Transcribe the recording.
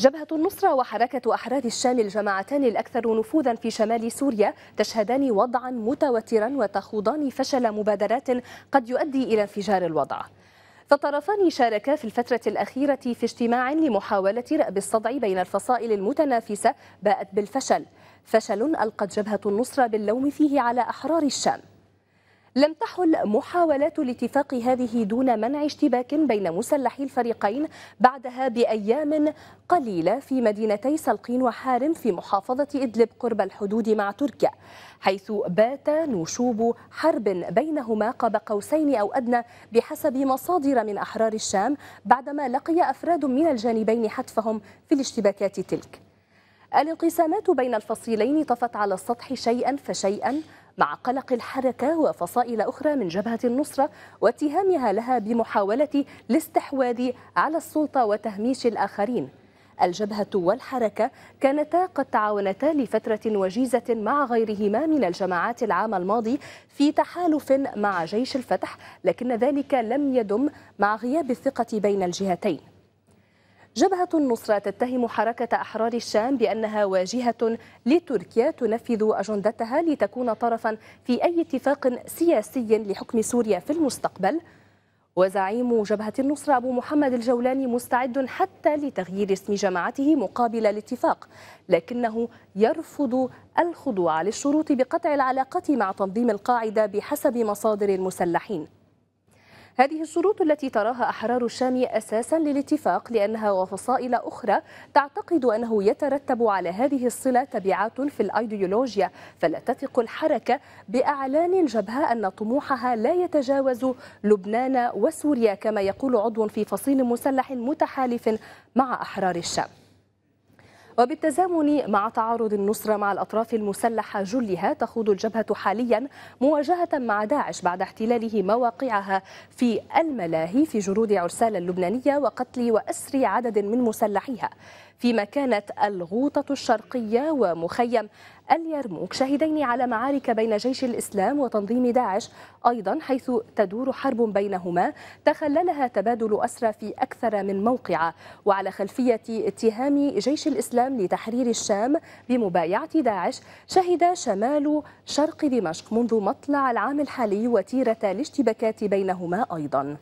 جبهة النصرة وحركة أحرار الشام الجماعتان الأكثر نفوذا في شمال سوريا تشهدان وضعا متوترا وتخوضان فشل مبادرات قد يؤدي إلى انفجار الوضع. فالطرفان شاركا في الفترة الأخيرة في اجتماع لمحاولة رأب الصدع بين الفصائل المتنافسة باءت بالفشل. فشل ألقت جبهة النصرة باللوم فيه على أحرار الشام. لم تحل محاولات الاتفاق هذه دون منع اشتباك بين مسلحي الفريقين بعدها بأيام قليلة في مدينتي سلقين وحارم في محافظة إدلب قرب الحدود مع تركيا حيث بات نشوب حرب بينهما قاب قوسين أو أدنى بحسب مصادر من أحرار الشام بعدما لقي أفراد من الجانبين حتفهم في الاشتباكات تلك. الانقسامات بين الفصيلين طفت على السطح شيئا فشيئا مع قلق الحركة وفصائل أخرى من جبهة النصرة واتهامها لها بمحاولة الاستحواذ على السلطة وتهميش الآخرين. الجبهة والحركة كانتا قد تعاونتا لفترة وجيزة مع غيرهما من الجماعات العام الماضي في تحالف مع جيش الفتح لكن ذلك لم يدم مع غياب الثقة بين الجهتين. جبهة النصرة تتهم حركة أحرار الشام بأنها واجهة لتركيا تنفذ أجندتها لتكون طرفا في أي اتفاق سياسي لحكم سوريا في المستقبل. وزعيم جبهة النصرة أبو محمد الجولاني مستعد حتى لتغيير اسم جماعته مقابل الاتفاق لكنه يرفض الخضوع للشروط بقطع العلاقة مع تنظيم القاعدة بحسب مصادر المسلحين. هذه الشروط التي تراها أحرار الشام أساسا للاتفاق لأنها وفصائل أخرى تعتقد أنه يترتب على هذه الصلة تبعات في الأيديولوجيا فلا تثق الحركة بأعلان الجبهة أن طموحها لا يتجاوز لبنان وسوريا كما يقول عضو في فصيل مسلح متحالف مع أحرار الشام. وبالتزامن مع تعارض النصرة مع الأطراف المسلحة جلها تخوض الجبهة حاليا مواجهة مع داعش بعد احتلاله مواقعها في الملاهي في جرود عرسال اللبنانية وقتل وأسر عدد من مسلحيها. فيما كانت الغوطة الشرقية ومخيم اليرموك. شاهدين على معارك بين جيش الإسلام وتنظيم داعش أيضا حيث تدور حرب بينهما. تخللها تبادل أسرى في أكثر من موقع وعلى خلفية اتهام جيش الإسلام لتحرير الشام بمبايعة داعش شهد شمال شرق دمشق منذ مطلع العام الحالي وتيرة الاشتباكات بينهما أيضا.